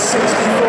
64.